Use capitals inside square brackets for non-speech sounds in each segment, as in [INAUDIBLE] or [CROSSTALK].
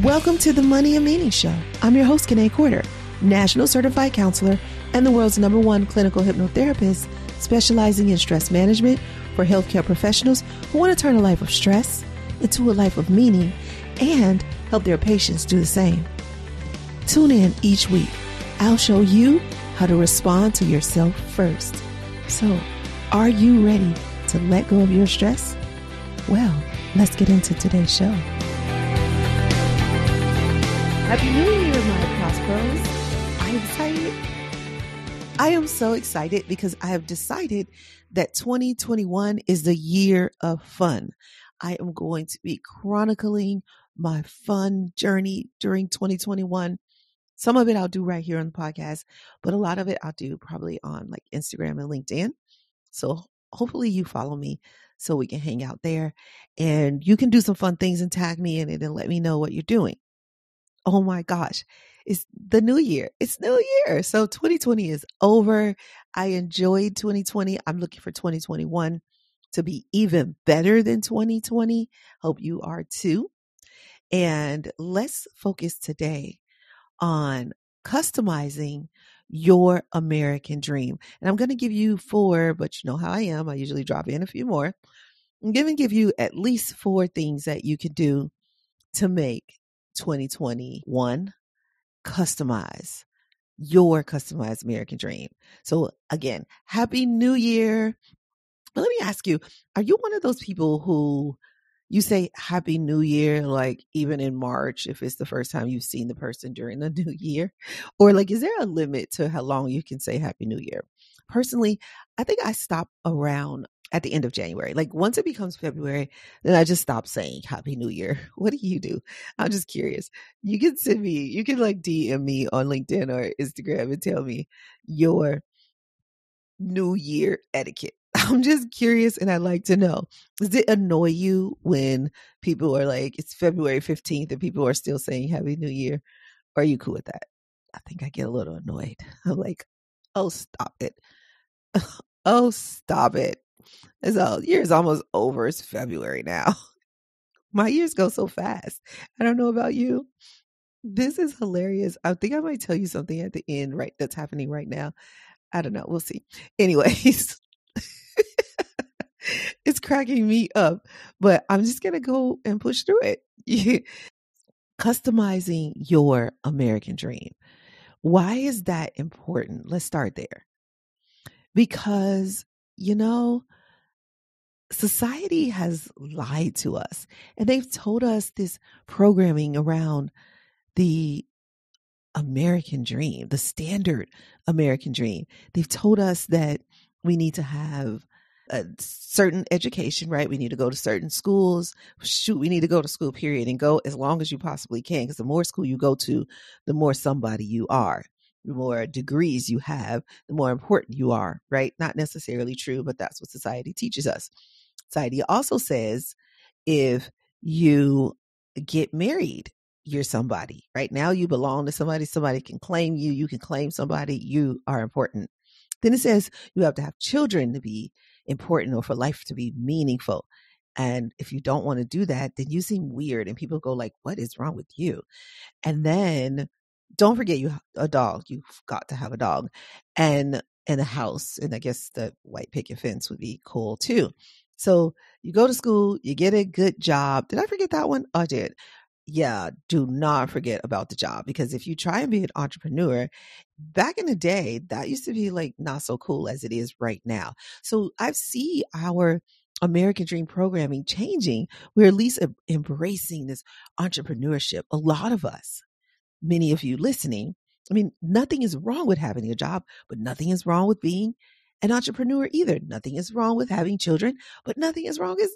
Welcome to the Money and Meaning Show. I'm your host, Kine Corder, National Certified Counselor and the world's number one clinical hypnotherapist specializing in stress management for healthcare professionals who want to turn a life of stress into a life of meaning and help their patients do the same. Tune in each week. I'll show you how to respond to yourself first. So, are you ready to let go of your stress? Well, let's get into today's show. Happy New Year, my Prosperos. I'm excited. I am so excited because I have decided that 2021 is the year of fun. I am going to be chronicling my fun journey during 2021. Some of it I'll do right here on the podcast, but a lot of it I'll do probably on like Instagram and LinkedIn. So hopefully you follow me so we can hang out there and you can do some fun things and tag me in it and let me know what you're doing oh my gosh, it's the new year. It's new year. So 2020 is over. I enjoyed 2020. I'm looking for 2021 to be even better than 2020. Hope you are too. And let's focus today on customizing your American dream. And I'm going to give you four, but you know how I am. I usually drop in a few more. I'm going to give you at least four things that you can do to make 2021 customize your customized American dream. So again, happy new year. But let me ask you, are you one of those people who you say happy new year like even in March if it's the first time you've seen the person during the [LAUGHS] new year? Or like is there a limit to how long you can say happy new year? Personally, I think I stop around at the end of January. Like once it becomes February, then I just stop saying Happy New Year. [LAUGHS] What do you do? I'm just curious. You can send me, you can like DM me on LinkedIn or Instagram and tell me your New Year etiquette. [LAUGHS] I'm just curious and I'd like to know. Does it annoy you when people are like, it's February 15th and people are still saying Happy New Year? Are you cool with that? I think I get a little annoyed. [LAUGHS] I'm like, oh, stop it. oh, stop it. So year's almost over. It's February now. [LAUGHS] My years go so fast. I don't know about you. This is hilarious. I think I might tell you something at the end, right? That's happening right now. I don't know. We'll see. Anyways, [LAUGHS] it's cracking me up, but I'm just going to go and push through it. [LAUGHS] Customizing your American dream. Why is that important? Let's start there. Because, you know, society has lied to us and they've told us this programming around the American dream, the standard American dream. They've told us that we need to have a certain education, right? We need to go to certain schools. Shoot, we need to go to school, period, and go as long as you possibly can. Because the more school you go to, the more somebody you are. The more degrees you have, the more important you are, right? Not necessarily true, but that's what society teaches us. Society also says if you get married, you're somebody. Right now, you belong to somebody. Somebody can claim you. You can claim somebody. You are important. Then it says you have to have children to be important or for life to be meaningful. And if you don't want to do that, then you seem weird and people go like, what is wrong with you? And then don't forget you a dog. You've got to have a dog and and a house. And I guess the white picket fence would be cool too. So you go to school, you get a good job. Did I forget that one? Oh, I did. Yeah, do not forget about the job because if you try and be an entrepreneur, back in the day, that used to be like not so cool as it is right now. So I see our American Dream programming changing. We're at least embracing this entrepreneurship. A lot of us, many of you listening, I mean, nothing is wrong with having a job, but nothing is wrong with being an entrepreneur either. Nothing is wrong with having children, but nothing is wrong with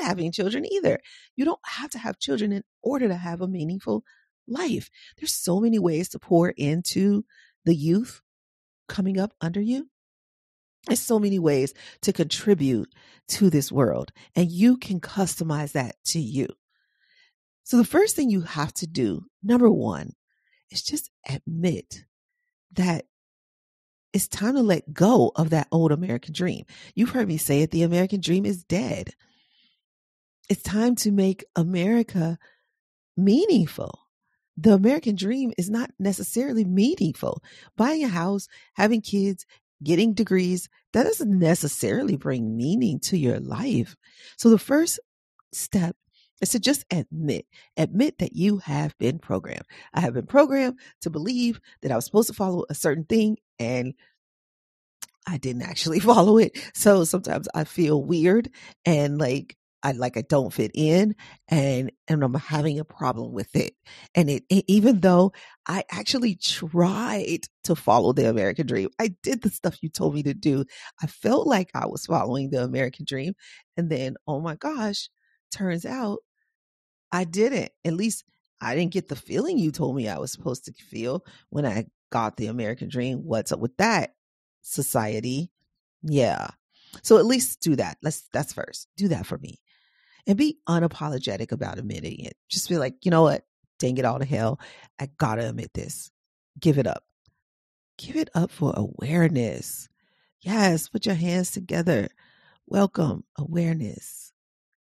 not having children either. You don't have to have children in order to have a meaningful life. There's so many ways to pour into the youth coming up under you. There's so many ways to contribute to this world, and you can customize that to you. So, the first thing you have to do, number one, is just admit that it's time to let go of that old American dream. You've heard me say it the American dream is dead. It's time to make America meaningful. The American dream is not necessarily meaningful. Buying a house, having kids, getting degrees, that doesn't necessarily bring meaning to your life. So the first step is to just admit, admit that you have been programmed. I have been programmed to believe that I was supposed to follow a certain thing and I didn't actually [LAUGHS] follow it. So sometimes I feel weird and like I like I don't fit in and and I'm having a problem with it. And it, it, even though I actually tried to follow the American dream, I did the stuff you told me to do. I felt like I was following the American dream. And then, oh my gosh, turns out I didn't. At least I didn't get the feeling you told me I was supposed to feel when I got the American dream. What's up with that, society? Yeah. So at least do that. Let's that's first. Do that for me and be unapologetic about admitting it. Just be like, you know what? Dang it all to hell. I gotta admit this. Give it up. Give it up for awareness. Yes, put your hands together. Welcome, awareness.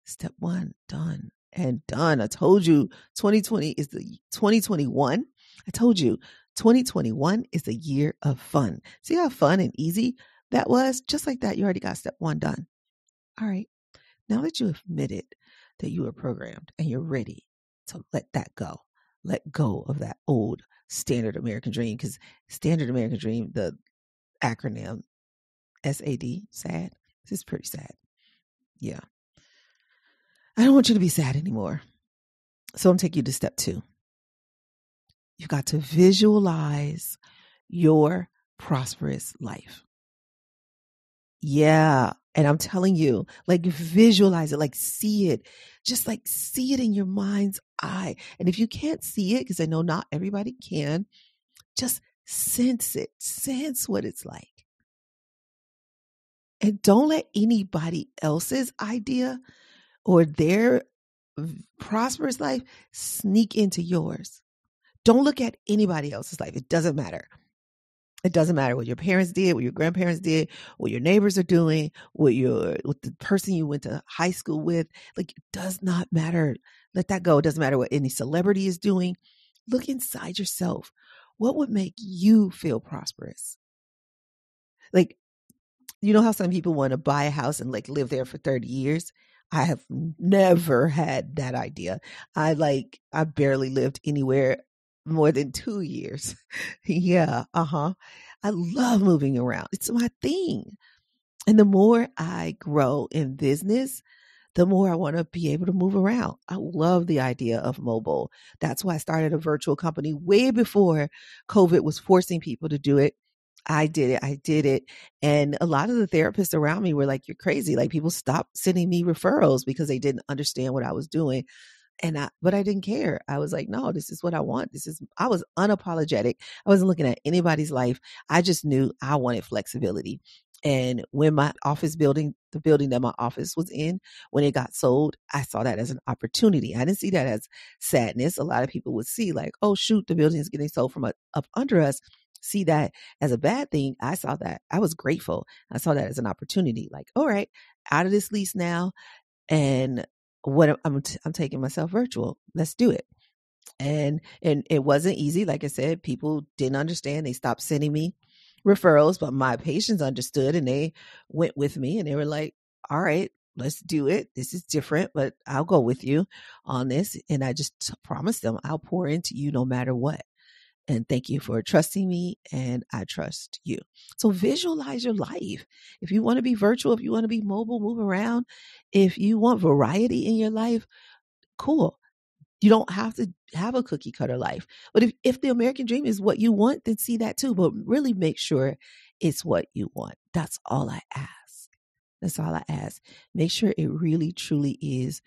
Step one, done and done. I told you 2020 is the 2021. I told you 2021 is the year of fun. See how fun and easy that was? Just like that, you already got step one done. All right. Now that you admitted that you were programmed and you're ready to let that go, let go of that old standard American dream, because standard American dream, the acronym SAD, sad, this is pretty sad. Yeah. I don't want you to be sad anymore. So I'm taking you to step two. You've got to visualize your prosperous life. Yeah. And I'm telling you, like visualize it, like see it, just like see it in your mind's eye. And if you can't see it, because I know not everybody can, just sense it, sense what it's like. And don't let anybody else's idea or their prosperous life sneak into yours. Don't look at anybody else's life. It doesn't matter. It doesn't matter what your parents did, what your grandparents did, what your neighbors are doing, what your what the person you went to high school with. Like it does not matter. Let that go. It doesn't matter what any celebrity is doing. Look inside yourself. What would make you feel prosperous? Like, you know how some people want to buy a house and like live there for 30 years? I have never had that idea. I like I barely lived anywhere more than two years. [LAUGHS] yeah, uh huh. I love moving around, it's my thing. And the more I grow in business, the more I want to be able to move around. I love the idea of mobile. That's why I started a virtual company way before COVID was forcing people to do it. I did it. I did it. And a lot of the therapists around me were like, you're crazy. Like people stopped sending me referrals because they didn't understand what I was doing and I, but I didn't care. I was like, no, this is what I want. This is, I was unapologetic. I wasn't looking at anybody's life. I just knew I wanted flexibility. And when my office building, the building that my office was in, when it got sold, I saw that as an opportunity. I didn't see that as sadness. A lot of people would see, like, oh, shoot, the building is getting sold from a, up under us. See that as a bad thing. I saw that. I was grateful. I saw that as an opportunity. Like, all right, out of this lease now. And what I'm I'm taking myself virtual. Let's do it. And and it wasn't easy. Like I said, people didn't understand. They stopped sending me referrals, but my patients understood and they went with me and they were like, "All right, let's do it. This is different, but I'll go with you on this." And I just promised them I'll pour into you no matter what. And thank you for trusting me, and I trust you. So visualize your life. If you want to be virtual, if you want to be mobile, move around. If you want variety in your life, cool. You don't have to have a cookie cutter life. But if, if the American dream is what you want, then see that too. But really make sure it's what you want. That's all I ask. That's all I ask. Make sure it really, truly is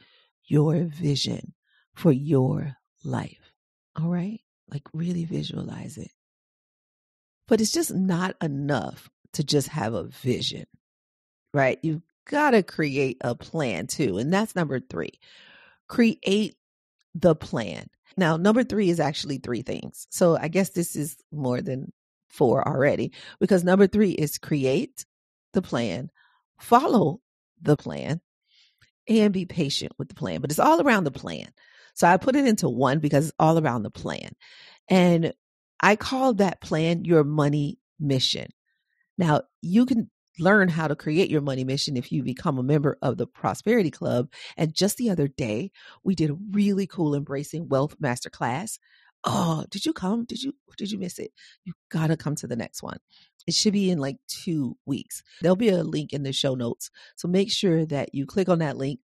your vision for your life. All right like really visualize it. But it's just not enough to just have a vision, right? You've got to create a plan too. And that's number three create the plan. Now, number three is actually three things. So I guess this is more than four already because number three is create the plan, follow the plan, and be patient with the plan. But it's all around the plan. So I put it into one because it's all around the plan. And I call that plan your money mission. Now, you can learn how to create your money mission if you become a member of the Prosperity Club. And just the other day, we did a really cool Embracing Wealth Masterclass. Oh, did you come? Did you did you miss it? You gotta come to the next one. It should be in like two weeks. There'll be a link in the show notes. So make sure that you click on that link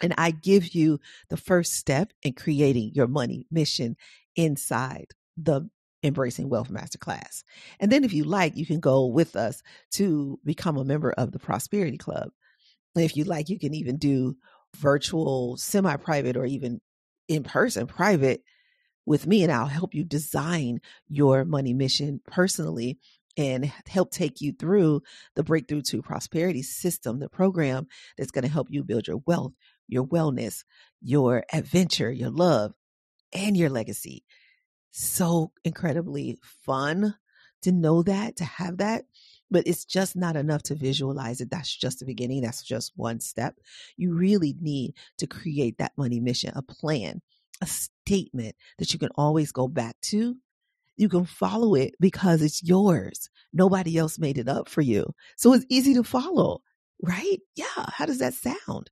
and I give you the first step in creating your money mission inside the Embracing Wealth Masterclass. And then if you like, you can go with us to become a member of the Prosperity Club. If you like, you can even do virtual, semi private, or even in person private with me, and I'll help you design your money mission personally and help take you through the Breakthrough to Prosperity system, the program that's going to help you build your wealth, your wellness, your adventure, your love, and your legacy so incredibly fun to know that, to have that. But it's just not enough to visualize it. That's just the beginning. That's just one step. You really need to create that money mission, a plan, a statement that you can always go back to. You can follow it because it's yours. Nobody else made it up for you. So it's easy to follow, right? Yeah. How does that sound?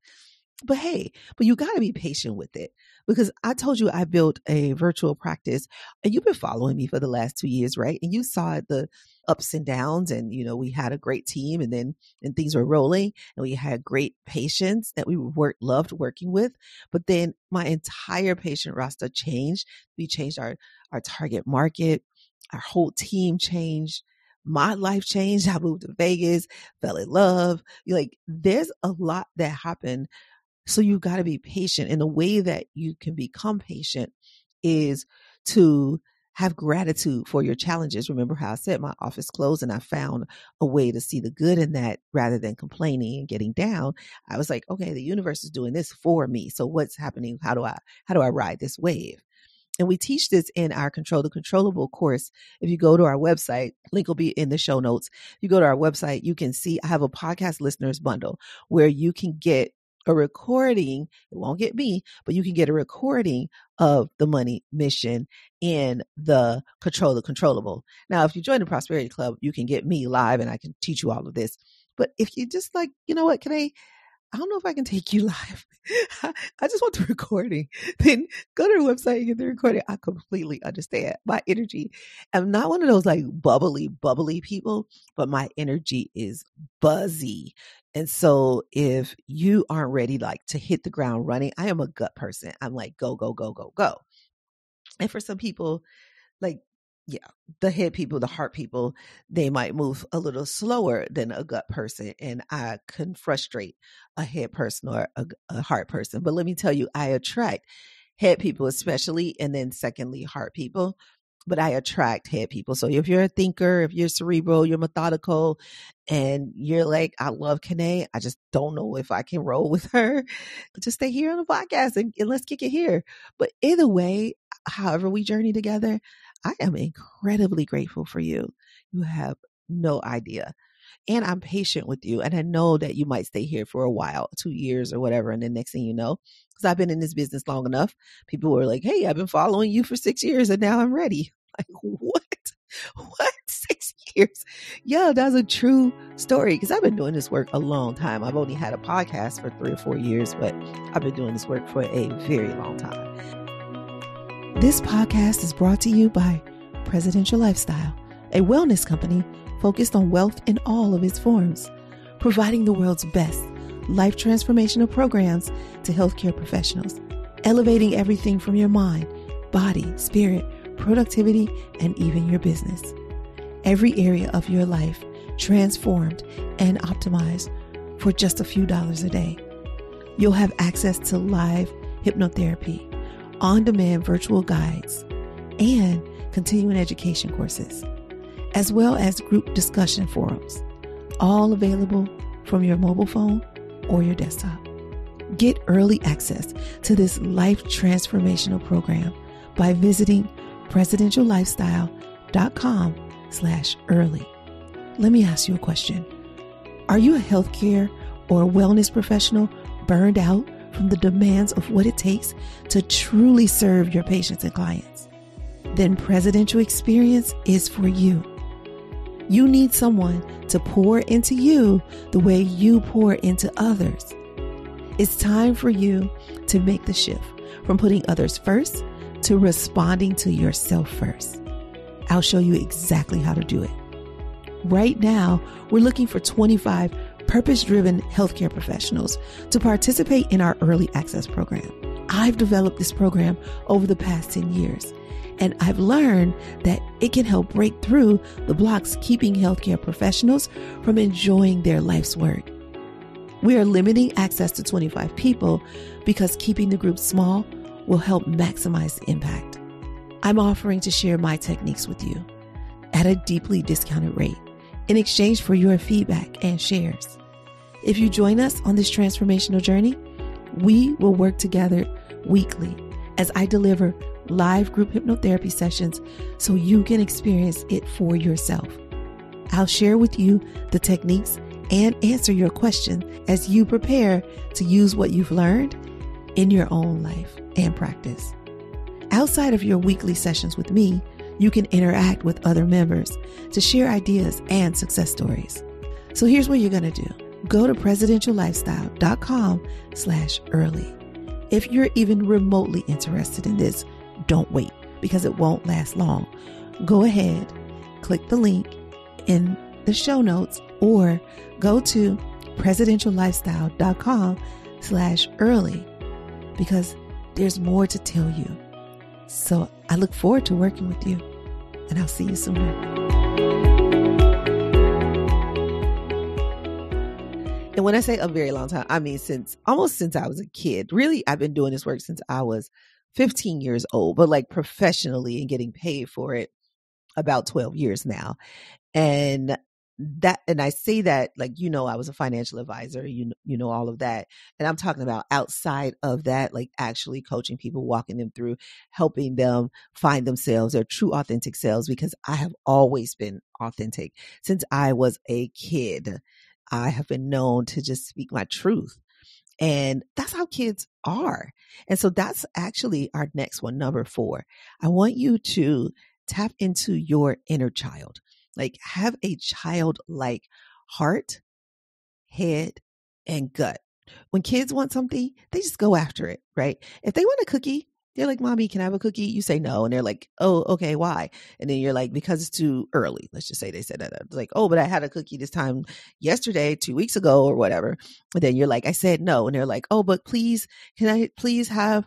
But hey, but you got to be patient with it because I told you I built a virtual practice and you've been following me for the last two years, right? And you saw the ups and downs and, you know, we had a great team and then, and things were rolling and we had great patients that we worked, loved working with. But then my entire patient roster changed. We changed our, our target market. Our whole team changed my life changed. [LAUGHS] I moved to Vegas, fell in love. Like there's a lot that happened so you've got to be patient. And the way that you can become patient is to have gratitude for your challenges. Remember how I said my office closed and I found a way to see the good in that rather than complaining and getting down. I was like, okay, the universe is doing this for me. So what's happening? How do I, how do I ride this wave? And we teach this in our Control the Controllable course. If you go to our website, link will be in the show notes. If you go to our website, you can see I have a podcast listeners bundle where you can get a recording. It won't get me, but you can get a recording of the money mission in the control the controllable. Now, if you join the prosperity club, you can get me live and I can teach you all of this. But if you just like, you know what, can I I don't know if I can take you [LAUGHS] live. I just want the recording. [LAUGHS] Then go to the website and get the recording. I completely understand my energy. I'm not one of those like bubbly, bubbly people, but my energy is buzzy. And so if you aren't ready like to hit the ground running, I am a gut person. I'm like, go, go, go, go, go. And for some people, like yeah, the head people, the heart people, they might move a little slower than a gut person. And I can frustrate a head person or a, a heart person. But let me tell you, I attract head people, especially, and then secondly, heart people. But I attract head people. So if you're a thinker, if you're cerebral, you're methodical, and you're like, I love Kine, I just don't know if I can roll with [LAUGHS] her. Just stay here on the podcast and, and let's kick it here. But either way, however we journey together, I am incredibly grateful for you. You have no idea. And I'm patient with you. And I know that you might stay here for a while, two years or whatever. And the next thing you know, because I've been in this business long enough, people were like, Hey, I've been following you for six years and now I'm ready. [LAUGHS] Like, what? [LAUGHS] What? Six years? Yeah, that's a true story because I've been doing this work a long time. I've only had a podcast for three or four years, but I've been doing this work for a very long time. This podcast is brought to you by Presidential Lifestyle, a wellness company focused on wealth in all of its forms, providing the world's best life transformational programs to healthcare professionals, elevating everything from your mind, body, spirit, productivity, and even your business. Every area of your life transformed and optimized for just a few dollars a day. You'll have access to live hypnotherapy on demand virtual guides, and continuing education courses, as well as group discussion forums, all available from your mobile phone or your desktop. Get early access to this life transformational program by visiting presidentiallifestyle.com slash early. Let me ask you a question. Are you a healthcare or wellness professional burned out from the demands of what it takes to truly serve your patients and clients, then Presidential Experience is for you. You need someone to pour into you the way you pour into others. It's time for you to make the shift from putting others first to responding to yourself first. I'll show you exactly how to do it. Right now, we're looking for 25 purpose driven healthcare professionals to participate in our early access program. I've developed this program over the past 10 years, and I've learned that it can help break through the blocks keeping healthcare professionals from enjoying their life's work. We are limiting access to 25 people because keeping the group small will help maximize the impact. I'm offering to share my techniques with you at a deeply discounted rate in exchange for your feedback and shares. If you join us on this transformational journey, we will work together weekly as I deliver live group hypnotherapy sessions so you can experience it for yourself. I'll share with you the techniques and answer your question as you prepare to use what you've learned in your own life and practice. Outside of your weekly sessions with me, you can interact with other members to share ideas and success stories. So here's what you're going to do. Go to presidentiallifestyle.com slash early. If you're even remotely interested in this, don't wait because it won't last long. Go ahead, click the link in the show notes or go to presidentiallifestyle.com slash early because there's more to tell you. So I look forward to working with you, and I'll see you soon. And when I say a very long time, I mean since almost since I was a kid. Really, I've been doing this work since I was 15 years old, but like professionally and getting paid for it about 12 years now. And that and I say that like you know I was a financial advisor you you know all of that and I'm talking about outside of that like actually coaching people walking them through helping them find themselves their true authentic selves because I have always been authentic since I was a kid I have been known to just speak my truth and that's how kids are and so that's actually our next one number 4 I want you to tap into your inner child like have a childlike heart, head, and gut. When kids want something, they just go after it, right? If they want a cookie, they're like, Mommy, can I have a cookie? You say no. And they're like, Oh, okay, why? And then you're like, Because it's too early. Let's just say they said that. It's like, Oh, but I had a cookie this time yesterday, two weeks ago, or whatever. And then you're like, I said no. And they're like, Oh, but please, can I please have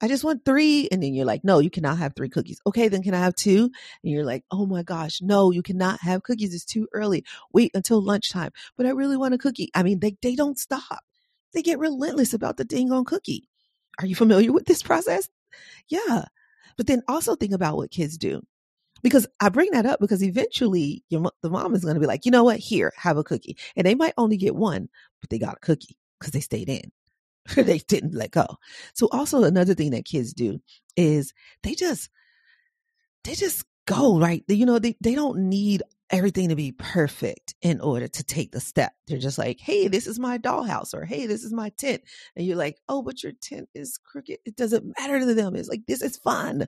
I just want three. And then you're like, no, you cannot have three cookies. Okay, then can I have two? And you're like, oh my gosh, no, you cannot have cookies. It's too early. Wait until lunchtime. But I really want a cookie. I mean, they, they don't stop. They get relentless about the ding on cookie. Are you familiar with this process? Yeah. But then also think about what kids do. Because I bring that up because eventually your, the mom is going to be like, you know what? Here, have a cookie. And they might only get one, but they got a cookie because they stayed in. [LAUGHS] they didn't let go. So also another thing that kids do is they just they just go, right? You know, they, they don't need everything to be perfect in order to take the step. They're just like, hey, this is my dollhouse, or hey, this is my tent. And you're like, oh, but your tent is crooked. It doesn't matter to them. It's like, this is fun.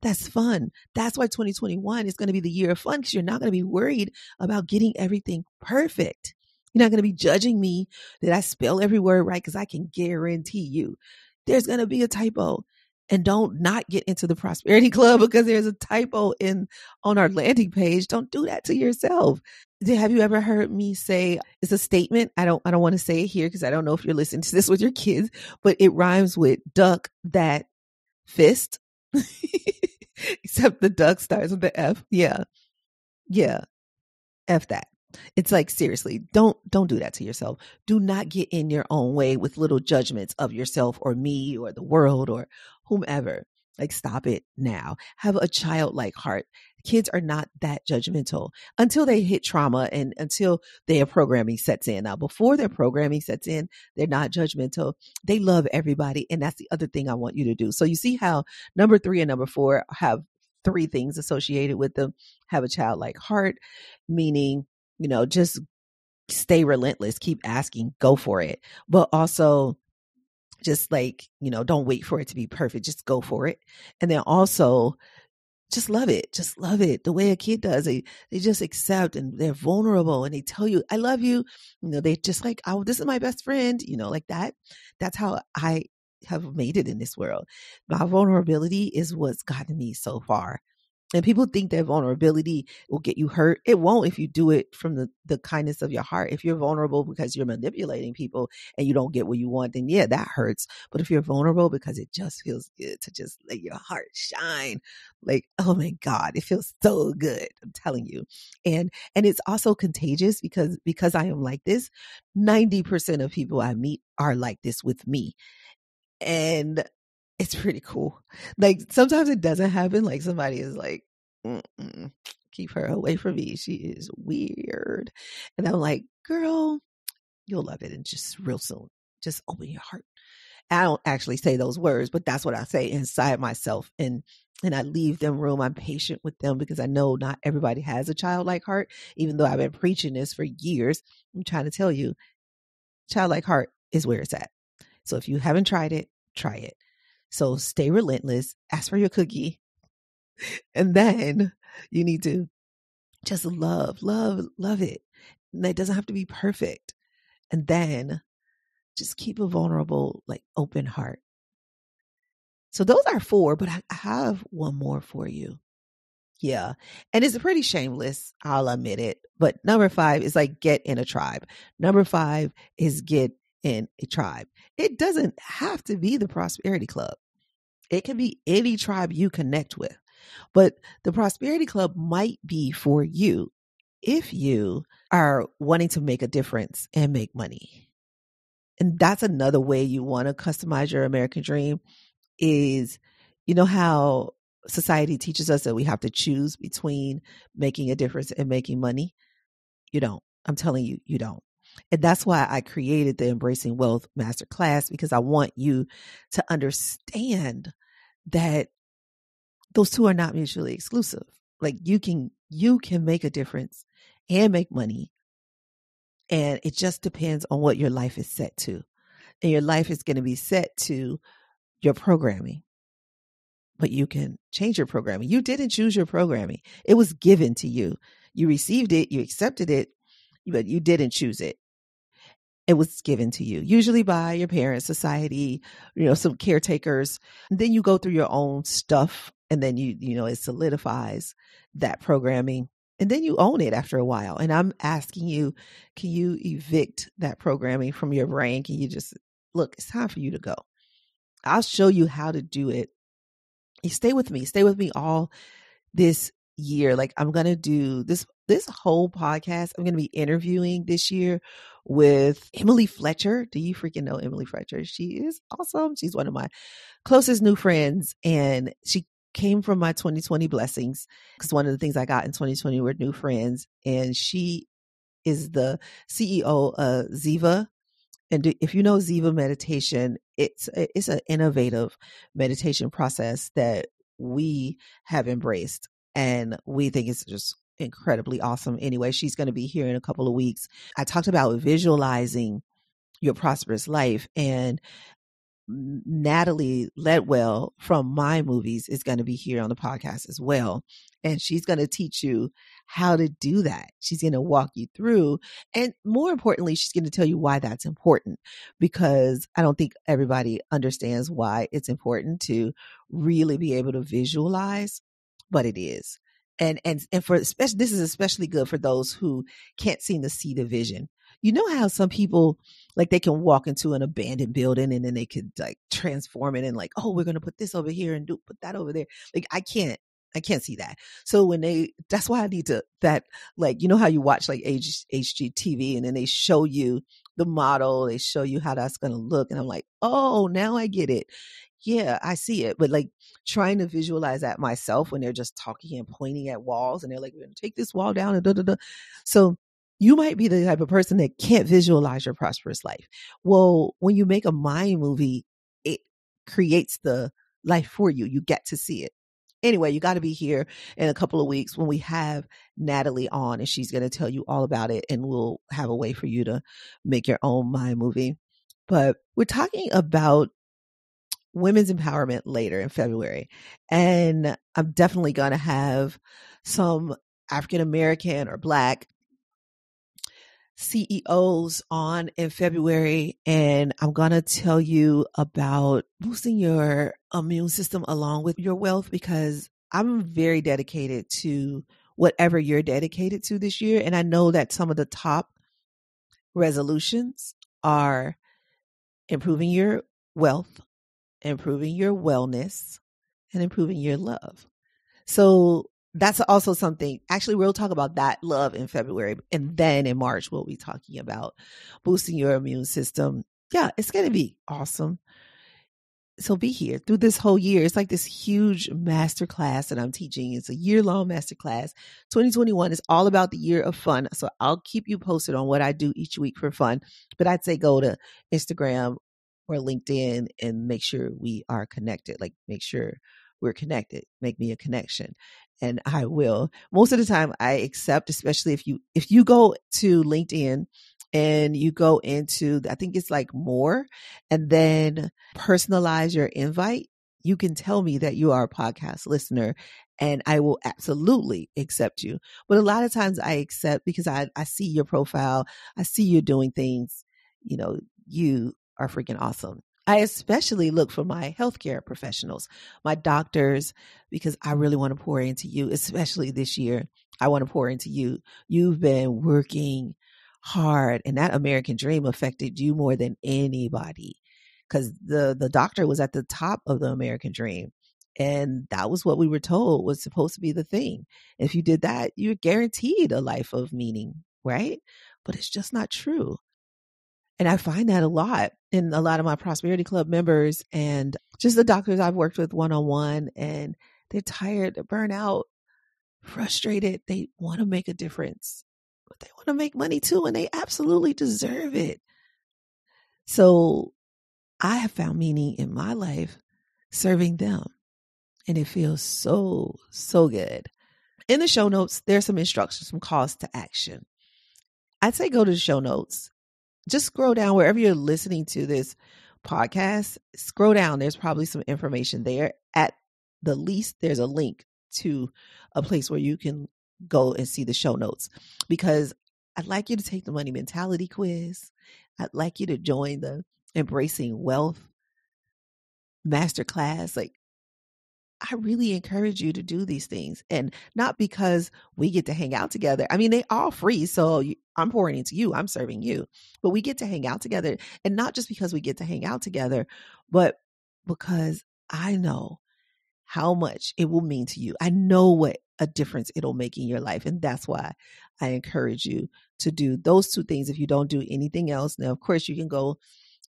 That's fun. That's why 2021 is going to be the year of fun because you're not going to be worried about getting everything perfect. You're not going to be judging me that I spell every word right because I can guarantee you there's going to be a typo. And don't not get into the prosperity [LAUGHS] club because there's a typo in on our landing page. Don't do that to yourself. Have you ever heard me say it's a statement? I don't I don't want to say it here because I don't know if you're listening to this with your kids, but it rhymes with duck that fist. [LAUGHS] Except the duck starts with the F. Yeah. Yeah. F that it's like seriously don't don't do that to yourself do not get in your own way with little judgments of yourself or me or the world or whomever like stop it now. Have a childlike heart. Kids are not that judgmental until they hit trauma and until their programming sets in. Now before their programming sets in they're not judgmental. They love everybody and that's the other thing i want you to do. So you see how number three and number four have three things associated with them? Have a childlike heart meaning you know, just stay relentless, keep asking, go for it. But also just like, you know, don't wait for it to be perfect. Just go for it. And then also just love it. Just love it. The way a kid does. They they just accept and they're vulnerable and they tell you, I love you. You know, they just like, oh, this is my best friend, you know, like that. That's how I have made it in this world. My vulnerability is what's gotten me so far. And people think that vulnerability will get you hurt. It won't if you do it from the, the kindness of your heart. If you're vulnerable because you're manipulating people and you don't get what you want, then yeah, that hurts. But if you're vulnerable because it just feels good to just let your heart shine, like, [LAUGHS] oh my God, it feels so good. I'm telling you. And and it's also contagious because because I am like this, 90% of people I meet are like this with me. And it's pretty cool. Like sometimes it doesn't happen. Like somebody is like, keep her away from me. She is weird. And I'm like, girl, you'll love it. And just real soon, just open your heart. I don't actually say those words, but that's what I say inside myself. And and I leave them room. I'm patient with them because I know not everybody has a childlike heart. Even though I've been preaching this for years, I'm trying to tell you, childlike heart is where it's at. So if you haven't tried it, try it. So stay relentless, ask for your cookie, and then you need to just love, love, love it. And it doesn't have to be perfect. And then just keep a vulnerable, like open heart. So those are four, but I have one more for you. Yeah. And it's pretty shameless. I'll admit it. But number five is like get in a tribe. Number five is get in a tribe. It doesn't have to be the prosperity club. It can be any tribe you connect with. But the Prosperity Club might be for you if you are wanting to make a difference and make money. And that's another way you want to customize your American dream is you know how society teaches us that we have to choose between making a difference and making money? You don't. I'm telling you, you don't. And that's why I created the Embracing Wealth Masterclass because I want you to understand that those two are not mutually exclusive. Like you can you can make a difference and make money. And it just depends on what your life is set to. And your life is going to be set to your programming. But you can change your programming. You didn't choose your programming. It was given to you. You received it, you accepted it, but you didn't choose it it was given to you, usually by your parents, society, you know, some caretakers. And then you go through your own stuff and then you, you know, it solidifies that programming. And then you own it after a while. And I'm asking you, can you evict that programming from your brain? Can you just look, it's time for you to go. I'll show you how to do it. You stay with me, stay with me all this year. Like I'm going to do this this whole podcast, I'm going to be interviewing this year with Emily Fletcher. Do you freaking know Emily Fletcher? She is awesome. She's one of my closest new friends, and she came from my 2020 blessings because one of the things I got in 2020 were new friends, and she is the CEO of Ziva. And if you know Ziva meditation, it's it's an innovative meditation process that we have embraced and we think it's just incredibly awesome. Anyway, she's going to be here in a couple of weeks. I talked about visualizing your prosperous life and Natalie Ledwell from Mind Movies is going to be here on the podcast as well. And she's going to teach you how to do that. She's going to walk you through. And more importantly, she's going to tell you why that's important because I don't think everybody understands why it's important to really be able to visualize, but it is and and and for especially this is especially good for those who can't seem to see the vision you know how some people like they can walk into an abandoned building and then they could like transform it and like oh we're going to put this over here and do put that over there like i can't I can't see that. So when they, that's why I need to, that, like, you know how you watch like H, HGTV and then they show you the model, they show you how that's going to look. And I'm like, oh, now I get it yeah, I see it. But like trying to visualize that myself when they're just talking and pointing at walls and they're like, we're going to take this wall down and da da da. So you might be the type of person that can't visualize your prosperous life. Well, when you make a mind movie, it creates the life for you. You get to see it. Anyway, you got to be here in a couple of weeks when we have Natalie on and she's going to tell you all about it and we'll have a way for you to make your own mind movie. But we're talking about women's empowerment later in February. And I'm definitely going to have some African American or Black CEOs on in February. And I'm going to tell you about boosting your immune system along with your wealth because I'm very dedicated to whatever you're dedicated to this year. And I know that some of the top resolutions are improving your wealth, improving your wellness, and improving your love. So that's also something actually we'll talk about that love in february and then in march we'll be talking about boosting your immune system yeah it's going to be awesome so be here through this whole year. It's like this huge master class that I'm teaching. It's a year long master class. 2021 is all about the year of fun. So I'll keep you posted on what I do each week for fun. But I'd say go to Instagram or LinkedIn and make sure we are connected. Like make sure we're connected. Make me a connection and I will. Most of the time I accept, especially if you if you go to LinkedIn and you go into I think it's like more and then personalize your invite, you can tell me that you are a podcast listener and I will absolutely accept you. But a lot of times I accept because I I see your profile, I see you doing things, you know, you are freaking awesome. I especially look for my healthcare professionals, my doctors, because I really want to pour into you, especially this year. I want to pour into you. You've been working hard, and that American dream affected you more than anybody because the, the doctor was at the top of the American dream. And that was what we were told was supposed to be the thing. If you did that, you're guaranteed a life of meaning, right? But it's just not true. And I find that a lot in a lot of my Prosperity Club members and just the doctors I've worked with one on one. And they're tired, they're burnt out, frustrated. They want to make a difference, but they want to make money too. And they absolutely deserve it. So I have found meaning in my life serving them. And it feels so, so good. In the show notes, there's some instructions, some calls to action. I'd say go to the show notes just scroll down wherever you're listening to this podcast. Scroll down. There's probably some information there. At the least, there's a link to a place where you can go and see the show notes because I'd like you to take the money mentality quiz. I'd like you to join the embracing wealth masterclass. Like I really encourage you to do these things and not because we get to hang out together. I mean, they all free. So I'm pouring into you, I'm serving you, but we get to hang out together. And not just because we get to hang out together, but because I know how much it will mean to you. I know what a difference it'll make in your life. And that's why I encourage you to do those two things if you don't do anything else. Now, of course, you can go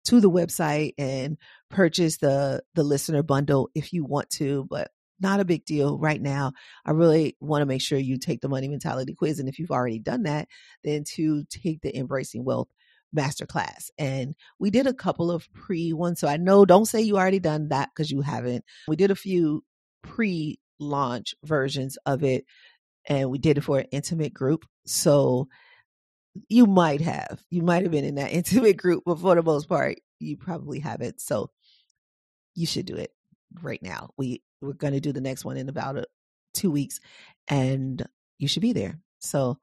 to the website and purchase the the listener bundle if you want to, but not a big deal right now. I really want to make sure you take the money mentality quiz. And if you've already done that, then to take the embracing wealth masterclass. And we did a couple of pre ones. So I know don't say you already done that because you haven't. We did a few pre launch versions of it and we did it for an intimate group. So you might have. You might have been in that [LAUGHS] intimate group, but for the most part, you probably haven't. So you should do it right now. We we're going to do the next one in about a, two weeks, and you should be there. So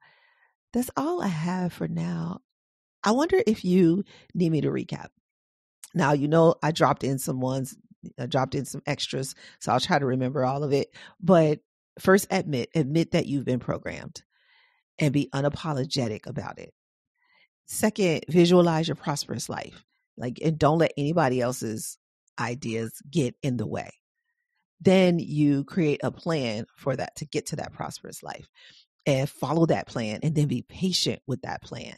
that's all I have for now. I wonder if you need me to recap. Now you know I dropped in some ones, I dropped in some extras, so I'll try to remember all of it. But first, admit admit that you've been programmed and be unapologetic about it. Second, visualize your prosperous life. Like, and don't let anybody else's ideas get in the way. Then you create a plan for that to get to that prosperous life and follow that plan and then be patient with that plan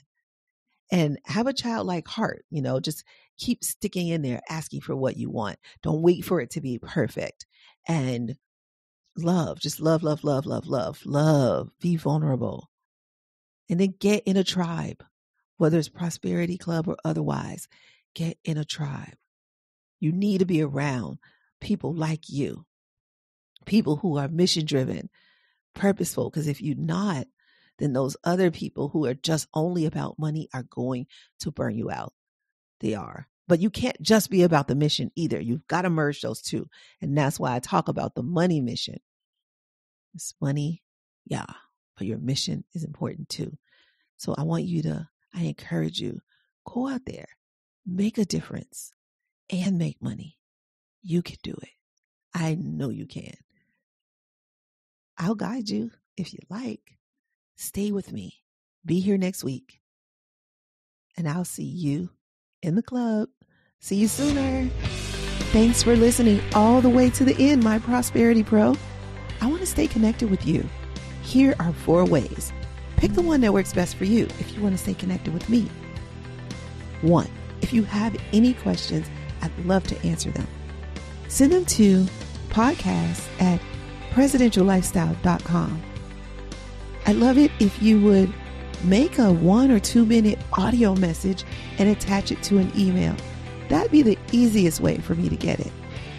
and have a childlike heart. You know, just keep sticking in there, asking for what you want. Don't wait for it to be perfect. And love, just love, love, love, love, love, love. Be vulnerable and then get in a tribe, whether it's Prosperity Club or otherwise. Get in a tribe. You need to be around people like you, people who are mission driven, purposeful. Because if you're not, then those other people who are just only about money are going to burn you out. They are. But you can't just be about the mission either. You've got to merge those two. And that's why I talk about the money mission. It's money, yeah, your mission is important too. So I want you to, I encourage you, go out there, make a difference, and make money. You can do it. I know you can. I'll guide you if you like. Stay with me. Be here next week. And I'll see you in the club. See you sooner. Thanks for listening all the way to the end, my Prosperity Pro. I want to stay connected with you. Here are four ways. Pick the one that works best for you if you want to stay connected with me. One, if you have any questions, I'd love to answer them. Send them to podcast at presidentiallifestyle.com. I'd love it if you would make a one or two minute audio message and attach it to an email. That'd be the easiest way for me to get it.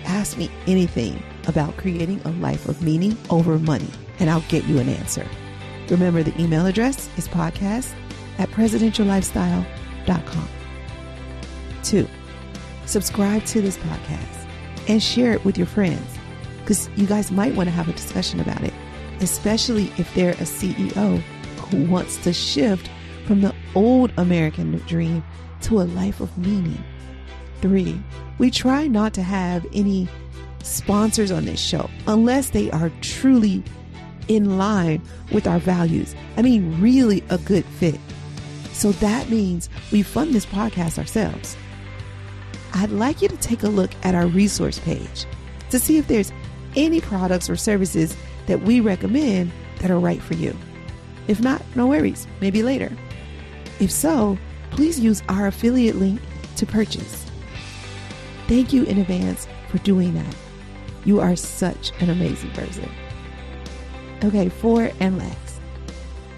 Ask me anything about creating a life of meaning over money, and I'll get you an answer. Remember, the email address is podcast at presidentiallifestyle.com. Two, subscribe to this podcast and share it with your friends because you guys might want to have a discussion about it, especially if they're a CEO who wants to shift from the old American dream to a life of meaning. Three, we try not to have any sponsors on this show unless they are truly in line with our values. I mean, really a good fit. So that means we fund this podcast ourselves. I'd like you to take a look at our resource page to see if there's any products or services that we recommend that are right for you. If not, no worries, maybe later. If so, please use our affiliate link to purchase. Thank you in advance for doing that. You are such an amazing person. Okay, four and last.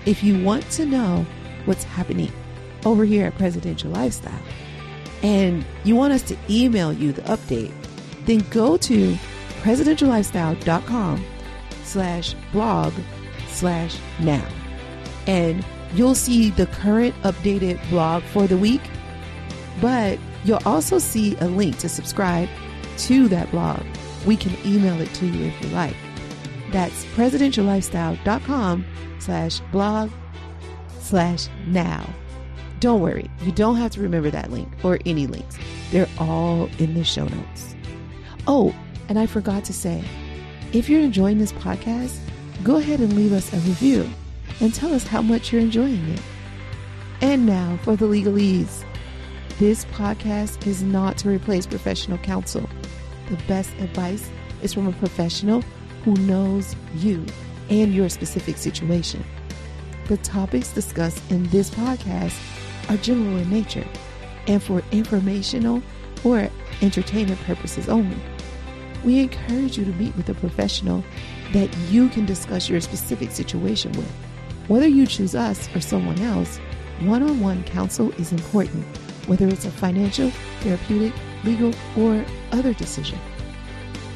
If you mm-hmm. want to know what's happening over here at Presidential Lifestyle and you want us to email you the update, then go to presidentiallifestyle.com slash blog slash now. And you'll see the current updated blog for the week, but you'll also see a link to subscribe to that blog. We can email it to you if you like. That's presidentiallifestyle.com slash blog slash now. Don't worry, you don't have to remember that link or any links. They're all in the show notes. Oh, and I forgot to say, if you're enjoying this podcast, go ahead and leave us a review and tell us how much you're enjoying it. And now for the legalese. This podcast is not to replace professional counsel. The best advice is from a professional who knows you and your specific situation. The topics discussed in this podcast are general in nature and for informational or entertainment purposes only. We encourage you to meet with a professional that you can discuss your specific situation with. Whether you choose us or someone else, one on one counsel is important, whether it's a financial, therapeutic, legal, or other decision.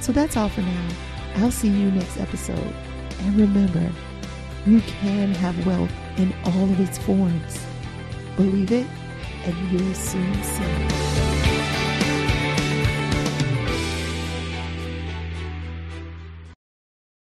So that's all for now. I'll see you next episode. And remember, you can have wealth in all of its forms. Believe it, and you'll soon see.